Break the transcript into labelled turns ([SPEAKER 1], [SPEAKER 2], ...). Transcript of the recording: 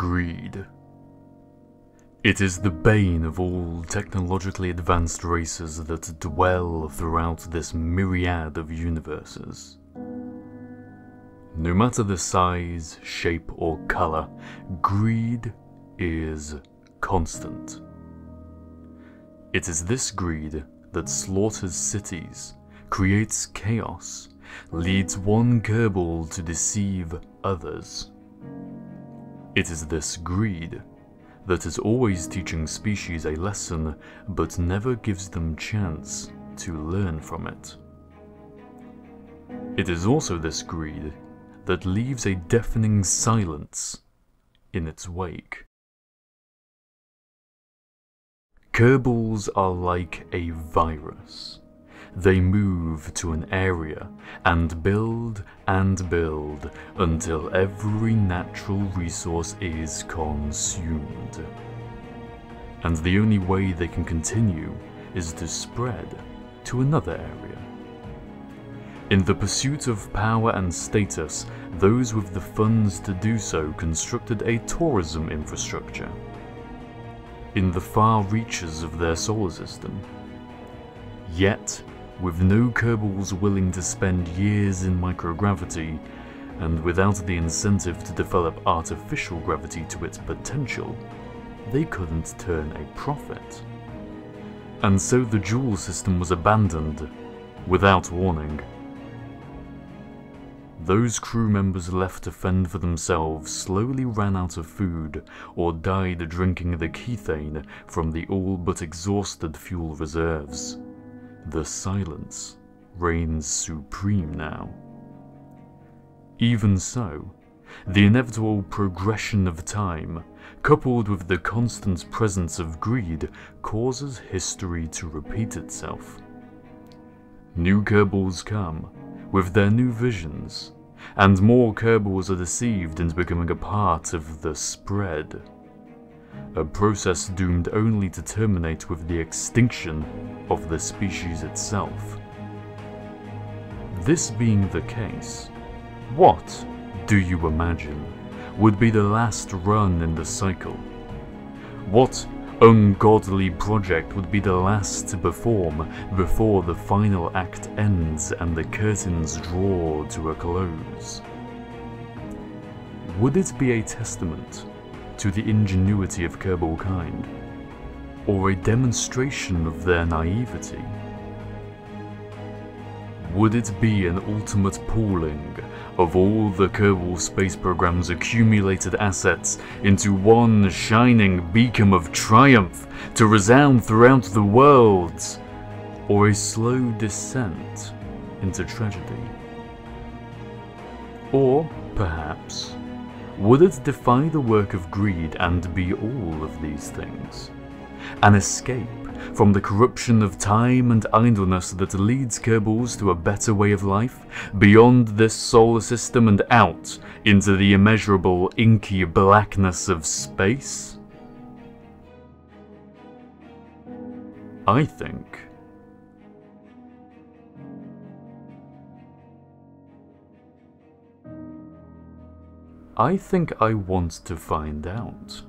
[SPEAKER 1] Greed. It is the bane of all technologically advanced races that dwell throughout this myriad of universes. No matter the size, shape, or color, greed is constant. It is this greed that slaughters cities, creates chaos, leads one Kerbal to deceive others. It is this greed that is always teaching species a lesson but never gives them chance to learn from it. It is also this greed that leaves a deafening silence in its wake. Kerbals are like a virus. They move to an area and build and build until every natural resource is consumed. And the only way they can continue is to spread to another area. In the pursuit of power and status, those with the funds to do so constructed a tourism infrastructure in the far reaches of their solar system. Yet, with no Kerbals willing to spend years in microgravity, and without the incentive to develop artificial gravity to its potential, they couldn't turn a profit. And so the Jool system was abandoned, without warning. Those crew members left to fend for themselves slowly ran out of food or died drinking the kethane from the all but exhausted fuel reserves. The silence reigns supreme now. Even so, the inevitable progression of time, coupled with the constant presence of greed, causes history to repeat itself. New Kerbals come, with their new visions, and more Kerbals are deceived into becoming a part of the spread. A process doomed only to terminate with the extinction of the species itself. This being the case, what, do you imagine, would be the last run in the cycle? What ungodly project would be the last to perform before the final act ends and the curtains draw to a close? Would it be a testament to the ingenuity of Kerbal kind, or a demonstration of their naivety? Would it be an ultimate pooling of all the Kerbal Space Program's accumulated assets into one shining beacon of triumph to resound throughout the worlds, or a slow descent into tragedy? Or, perhaps, would it defy the work of greed and be all of these things? An escape from the corruption of time and idleness that leads Kerbals to a better way of life, beyond this solar system and out into the immeasurable inky blackness of space? I think I think I want to find out.